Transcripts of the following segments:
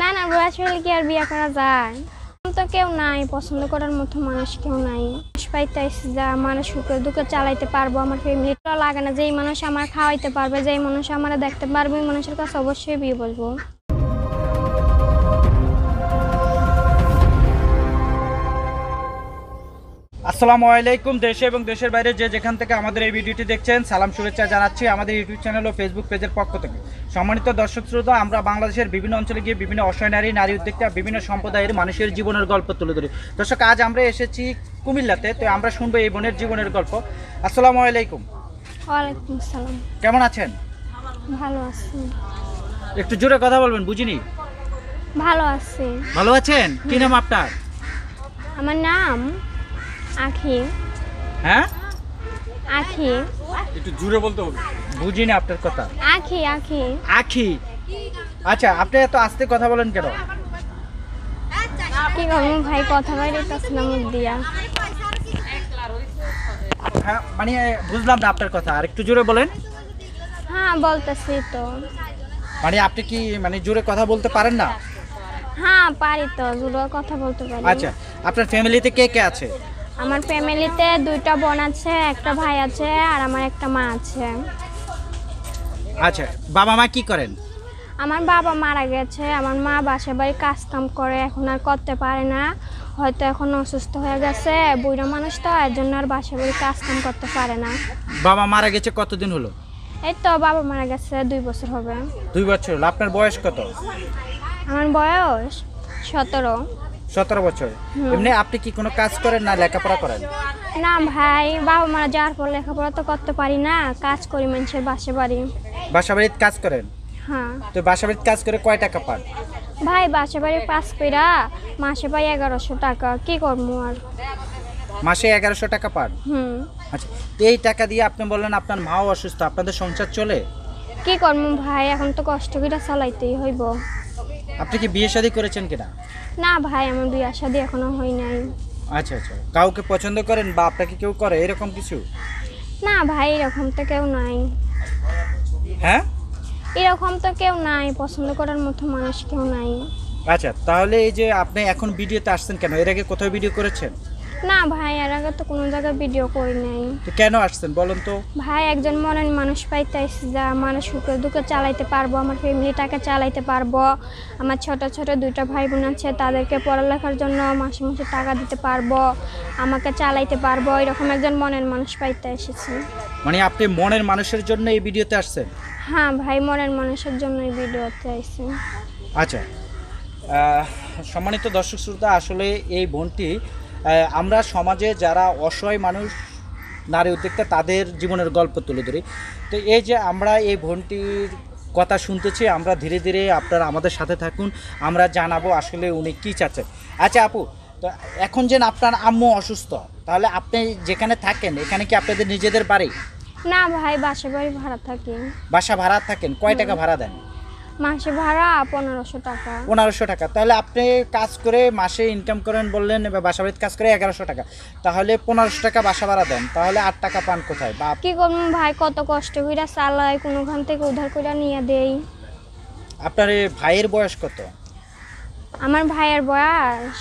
না না বয়স হলে কি আর বিয়ে করা যায়? তো কেউ নাই, পছন্দ করার মতো মানুষ কেউ নাই। পাইতেছি যা, মানুষ সুখে দুঃখে চালাইতে পারব, আমার ফ্যামিলিটা লাগে না। যেই মানুষ আমার খাওয়াইতে পারবে, যেই মানুষ আমার দেখতে পারবে, ওই মানুষের কাছে অবশ্যই বিয়ে বলব আসসালামু আলাইকুম দেশে এবং দেশের বাইরে যে যেখান থেকে আমাদের এই ভিডিওটি দেখছেন সালাম শুভেচ্ছা জানাচ্ছি আমাদের ইউটিউব চ্যানেল ও ফেসবুক পেজের পক্ষ থেকে। সম্মানিত দর্শক শ্রোতা আমরা বাংলাদেশের বিভিন্ন অঞ্চলে গিয়ে বিভিন্ন অসহায় নারী নারী উদ্যোক্তা বিভিন্ন সম্প্রদায়ের মানুষের জীবনের গল্প তুলে ধরি। দর্শক আজ আমরা এসেছি কুমিল্লাতে তো আমরা শুনব এই বোনের জীবনের গল্প। আসসালামু আলাইকুম। ওয়ালাইকুম আসসালাম। কেমন আছেন? ভালো আছি। একটু জোরে কথা বলবেন বুঝিনি? ভালো আছি। ভালো আছেন? কি নাম আপনার? আমার নাম আখি। হ্যাঁ? আখি। একটু জোরে বলতে হবে। আপনার কথা। আখি আখি। আখি? আচ্ছা আপনি এত আস্তে কথা বলেন কেন? কি করব ভাই কথা বাইরে দিয়া। হ্যাঁ মানে বুঝলাম না আপনার কথা। আর একটু জোরে বলেন। হ্যাঁ বলতেছি তো। মানে আপনি কি মানে জোরে কথা বলতে পারেন না? হ্যাঁ পারি তো কথা বলতে পারি। আচ্ছা আপনার ফ্যামিলিতে কে কে আছে? আমার ফ্যামিলিতে দুইটা বোন আছে একটা ভাই আছে আর আমার একটা মা আছে। আচ্ছা বাবা মা কি করেন? আমার বাবা মারা গেছে আমার মা বাসা বাড়ি কাজ কাম করে এখন আর করতে পারে না। হয়তো এখন অসুস্থ হয়ে গেছে বুড়ো মানুষ তো এর জন্য আর বাসা বাড়ি কাজ কাম করতে পারে না। বাবা মারা গেছে কতদিন হলো? এই তো বাবা মারা গেছে দুই বছর হবে। দুই বছর হলো। আপনার বয়স কত? আমার বয়স সতেরো। সতেরো বছর। এমনি আপনি কি কোনো কাজ করেন না লেখাপড়া করেন? না ভাই বাবা মারা যাওয়ার পর লেখাপড়া তো করতে পারি না কাজ করি মানুষের বাসা বাড়ি। বাসা বাড়িতে কাজ করেন? হ্যাঁ। তো বাসা বাড়িতে কাজ করে কয় টাকা পান? ভাই বাসা বাড়ি পাস কইরা মাসে পাই এগারোশো টাকা কি করব আর? মাসে এগারোশো টাকা পান? হুম। আচ্ছা তো এই টাকা দিয়ে আপনি বললেন আপনার মাও অসুস্থ আপনাদের সংসার চলে? কি করব ভাই এখন তো কষ্ট করে চালাইতেই হইব। আপনি কি বিয়ে শাদী করেছেন কিনা? না ভাই আমার বিয়ে শাদী এখনও হয় নাই। আচ্ছা আচ্ছা। কাউকে পছন্দ করেন বা আপনাকে কেউ করে এরকম কিছু? না ভাই এরকম তো কেউ নাই। হ্যাঁ? এরকম তো কেউ নাই পছন্দ করার মতো মানুষ কেউ নাই। আচ্ছা তাহলে এই যে আপনি এখন ভিডিওতে আসছেন কেন? এর আগে কোথাও ভিডিও করেছেন? না ভাই এর আগে তো কোনো জায়গায় ভিডিও করি নাই। তো কেন আসছেন বলুন তো? ভাই একজন মনের মানুষ পাইতেছি যা মানুষ সুখে দুঃখে চালাইতে পারব আমার ফ্যামিলিটাকে চালাইতে পারব। আমার ছোট ছোট দুইটা ভাই বোন আছে তাদেরকে পড়ালেখার জন্য মাসে মাসে টাকা দিতে পারব আমাকে চালাইতে পারব এরকম একজন মনের মানুষ পাইতে এসেছি। মানে আপনি মনের মানুষের জন্য এই ভিডিওতে আসছেন? হ্যাঁ ভাই মনের মানুষের জন্য এই ভিডিওতে আইছি। আচ্ছা। সম্মানিত দর্শক শ্রোতা আসলে এই বোনটি আমরা সমাজে যারা অসহায় মানুষ নারী উদ্যোক্তা তাদের জীবনের গল্প তুলে ধরি। তো এই যে আমরা এই বোনটির কথা শুনতেছি আমরা ধীরে ধীরে আপনারা আমাদের সাথে থাকুন আমরা জানাব আসলে উনি কী চাচ্ছেন আচ্ছা আপু তো এখন যে আপনার আম্মু অসুস্থ তাহলে আপনি যেখানে থাকেন এখানে কি আপনাদের নিজেদের বাড়ি? না ভাই বাসা বাড়ি ভাড়া থাকেন বাসা ভাড়া থাকেন কয় টাকা ভাড়া দেন? মাসে ভাড়া পনেরোশো টাকা। পনেরোশো টাকা। তাহলে আপনি কাজ করে মাসে ইনকাম করেন বললেন বাসা বাড়িতে কাজ করে এগারোশো টাকা। তাহলে পনেরোশো টাকা বাসা ভাড়া দেন। তাহলে আট টাকা পান কোথায়? বা কি করব ভাই কত কষ্ট করে চালাই কোনোখান থেকে উধার করে নিয়ে দেই। আপনার ভাইয়ের বয়স কত? আমার ভাইয়ের বয়স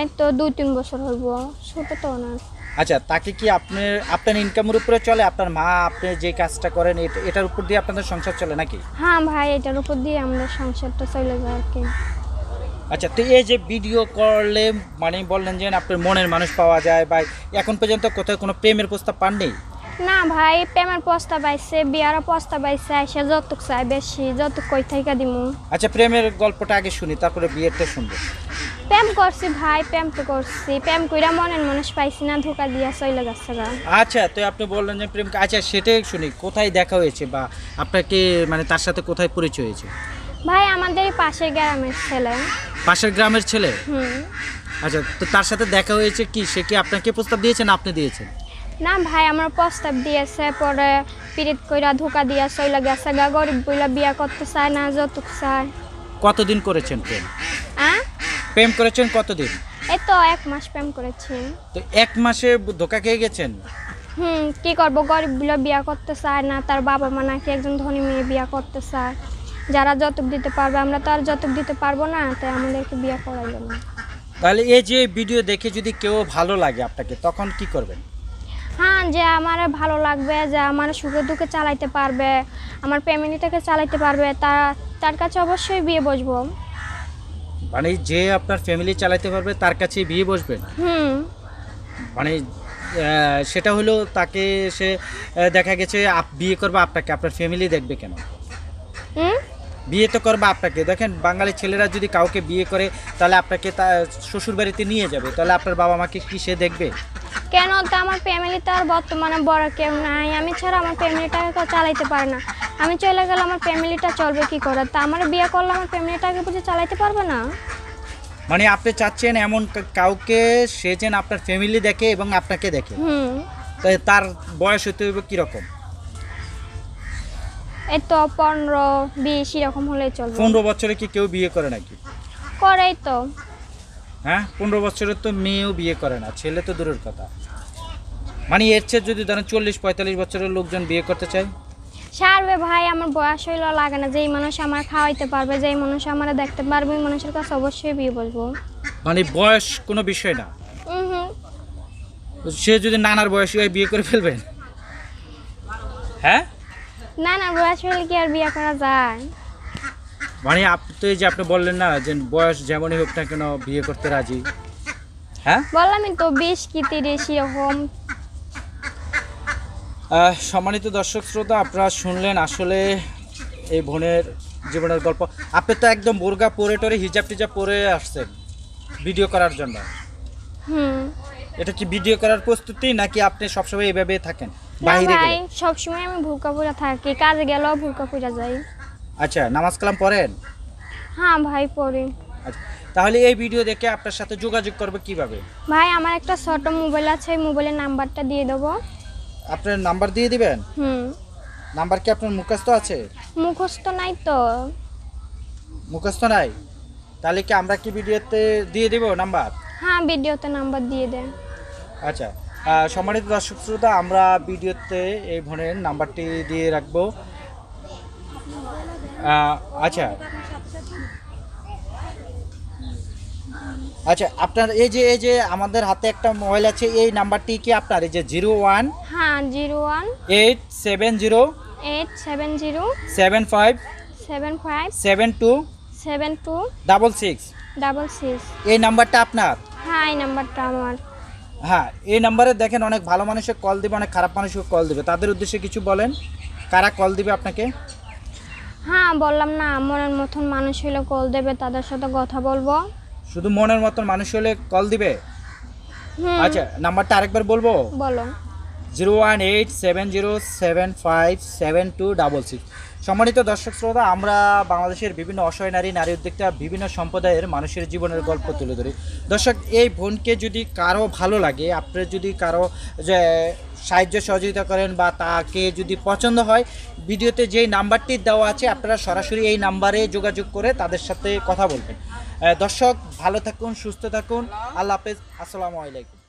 এই তো দুই তিন বছর হইব। ছোট তো না আচ্ছা তাকে কি আপনার আপনার ইনকামের উপরে চলে? আপনার মা আপনি যে কাজটা করেন এটা- এটার উপর দিয়ে আপনাদের সংসার চলে নাকি? হ্যাঁ ভাই এটার উপর দিয়ে আমাদের সংসারটা চলে যায় আর কি। আচ্ছা তো এই যে ভিডিও করলে মানে বললেন যে আপনার মনের মানুষ পাওয়া যায় বা এখন পর্যন্ত কোথাও কোনো প্রেমের প্রস্তাব পাননি? না ভাই প্রেমের প্রস্তাব আইছে বিয়ার প্রস্তাব আইছে আইসে যতটুক চাই বেশি যতটুক কই থাইকা দিমু। আচ্ছা প্রেমের গল্পটা আগে শুনি তারপরে বিয়েরটা শুনব। প্রেম করছি ভাই প্রেম তো করছি প্রেম কইরা মনের মানুষ পাইছি না ধোকা দিয়া চলে গেছে গা। আচ্ছা তো আপনি বললেন যে প্রেম আচ্ছা সেটাই শুনি কোথায় দেখা হয়েছে বা আপনাকে মানে তার সাথে কোথায় পরিচয় হয়েছে? ভাই আমাদের এই পাশের গ্রামের ছেলে। পাশের গ্রামের ছেলে? হুম। আচ্ছা তো তার সাথে দেখা হয়েছে কি? সে কি আপনাকে প্রস্তাব দিয়েছেন আপনি দিয়েছেন? না ভাই আমার প্রস্তাব দিয়েছে পরে পিরিত কইরা ধোকা দিয়া চলে গেছে গা গরিব বইলা বিয়া করতে চায় না যৌতুক চায়। কতদিন করেছেন প্রেম? আ? প্রেম করেছেন কতদিন? এই তো এক মাস প্রেম করেছি তো এক মাসে ধোকা খেয়ে গেছেন? হুম কি করব গরিব বইলা বিয়া করতে চায় না তার বাবা মা নাকি একজন ধনী মেয়ে বিয়া করতে চায়। যারা যৌতুক দিতে পারবে আমরা তো আর যৌতুক দিতে পারব না তাই আমাদেরকে বিয়ে করাইলো না। তাহলে এই যে ভিডিও দেখে যদি কেউ ভালো লাগে আপনাকে তখন কি করবেন? হ্যাঁ যে আমার ভালো লাগবে যে আমার সুখে দুঃখে চালাইতে পারবে আমার ফ্যামিলিটাকে চালাইতে পারবে তা তার কাছে অবশ্যই বিয়ে বসবো। মানে যে আপনার ফ্যামিলি চালাতে পারবে তার কাছে বিয়ে বসবেন হুম। মানে সেটা হলো তাকে সে দেখা গেছে বিয়ে করবে আপনাকে আপনার ফ্যামিলি দেখবে কেন? হুম? বিয়ে তো করবে আপনাকে। দেখেন বাঙালি ছেলেরা যদি কাউকে বিয়ে করে তাহলে আপনাকে তা শ্বশুর বাড়িতে নিয়ে যাবে। তাহলে আপনার বাবা মাকে কি সে দেখবে? কেন? তো আমার ফ্যামিলিতে আর বর্তমানে বড় কেউ নাই। আমি ছাড়া আমার ফ্যামিলিটাকে কেউ চালাইতে পারে না। আমি চলে গেলে আমার ফ্যামিলিটা চলবে কি করে? তা আমার বিয়ে করলে আমার ফ্যামিলিটাকে বুঝে চালাইতে পারবে না? মানে আপনি চাচ্ছেন এমন কাউকে সে যেন আপনার ফ্যামিলি দেখে এবং আপনাকে দেখে। তার বয়স হতে হবে কীরকম? এই তো পনেরো বিশ এরকম হলেই চলবে। পনেরো বছরে কি কেউ বিয়ে করে নাকি? করেই তো। হ্যাঁ? পনেরো বছরের তো মেয়েও বিয়ে করে না ছেলে তো দূরের কথা। মানে এর চেয়ে যদি ধরেন চল্লিশ পঁয়তাল্লিশ বছরের লোকজন বিয়ে করতে চায়? সারবে ভাই আমার বয়স হইল লাগে না। যেই মানুষ আমার খাওয়াইতে পারবে যেই মানুষ আমার দেখতে পারবে ওই মানুষের কাছে অবশ্যই বিয়ে বসবো মানে বয়স কোনো বিষয় না? সে যদি নানার বয়সী হয় বিয়ে করে ফেলবেন? হ্যাঁ? না না বয়স হলে কি আর বিয়ে করা যায়? মানে আপনি তো এই যে আপনি বললেন না যে বয়স যেমনই হোক না কেন বিয়ে করতে রাজি। হ্যাঁ? বললামই তো বিশ কি তিরিশ এরকম। সম্মানিত দর্শক শ্রোতা আপনারা শুনলেন আসলে এই বোনের জীবনের গল্প। আপনি তো একদম বোরগা পরে টরে হিজাব টিজাব পরে আসছেন ভিডিও করার জন্য। হুম। এটা কি ভিডিও করার প্রস্তুতি নাকি আপনি সবসময় এইভাবে থাকেন? বাইরে ভাই গেলে? সবসময় আমি ভুলকা পুরা থাকি কাজে গেলেও ভুলকা পুরা যাই আচ্ছা নামাজ কালাম পড়েন? হ্যাঁ ভাই পড়ি। আচ্ছা তাহলে এই ভিডিও দেখে আপনার সাথে যোগাযোগ করবে কীভাবে? ভাই আমার একটা ছোট মোবাইল আছে এই মোবাইলের নাম্বারটা দিয়ে দেবো। আপনার নাম্বার দিয়ে দিবেন? হুম। নাম্বার কি আপনার মুখস্থ আছে? মুখস্থ নাই তো। মুখস্থ নাই? তাহলে কি আমরা কি ভিডিওতে দিয়ে দিব নাম্বার? হ্যাঁ ভিডিওতে নাম্বার দিয়ে দেন। আচ্ছা সম্মানিত দর্শক শ্রোতা আমরা ভিডিওতে এই বোনের নাম্বারটি দিয়ে রাখব। আচ্ছা। আচ্ছা আপনার এই যে এই যে আমাদের হাতে একটা মোবাইল আছে এই নাম্বারটি কি আপনার? এই যে জিরো ওয়ান হ্যাঁ zero one eight seven zero eight seven zero seven five seven five seven two seven two double six. Double six. এই নাম্বারটা আপনার? হ্যাঁ এই নাম্বারটা আমার। হ্যাঁ এই নাম্বারে দেখেন অনেক ভালো মানুষের কল দিবে অনেক খারাপ মানুষকে কল দিবে। তাদের উদ্দেশ্যে কিছু বলেন কারা কল দিবে আপনাকে? হ্যাঁ বললাম না মনের মতন মানুষ হলে কল দেবে তাদের সাথে কথা বলব। শুধু মনের মতন মানুষ হলে কল দিবে? হুম। আচ্ছা নাম্বারটা আরেকবার বলব? বলো। Zero one eight seven zero seven five seven two double six সম্মানিত দর্শক শ্রোতা, আমরা বাংলাদেশের বিভিন্ন অসহায় নারী নারী উদ্যোক্তা, বিভিন্ন সম্প্রদায়ের মানুষের জীবনের গল্প তুলে ধরি। দর্শক, এই বোনকে যদি কারও ভালো লাগে, আপনার যদি কারও যে সাহায্য সহযোগিতা করেন বা তাকে যদি পছন্দ হয়, ভিডিওতে যেই নাম্বারটি দেওয়া আছে, আপনারা সরাসরি এই নাম্বারে যোগাযোগ করে তাদের সাথে কথা বলবেন। দর্শক, ভালো থাকুন, সুস্থ থাকুন। আল্লাহ হাফেজ। আসসালামু আলাইকুম।